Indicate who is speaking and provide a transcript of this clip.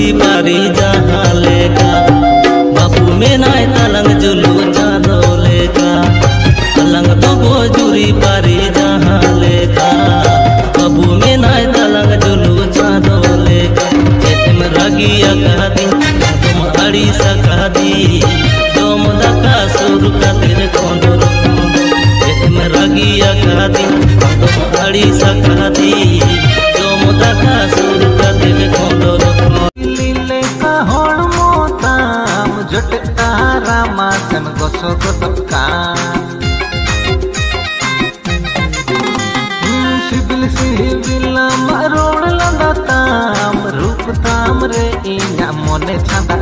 Speaker 1: जुरी पारी जहाँ लेका बापू में नाय तलंग जुलू चारो लेका तलंग दो जुरी पारी जहाँ लेका बाबू में नाय तलंग जुलू चारो लेका खेत में रगिया कह दी तुम अड़ी सका दी। तुम दका सुर खातिर कोंदो खेत में रगिया कह दी तुम अड़ी सका दी। तुम दका सुर
Speaker 2: ताम जट तारा मासन गोसो गोतका सिबिल सिबिल मरोड़ लंदा ताम, रूप ताम रे इना मोने छादा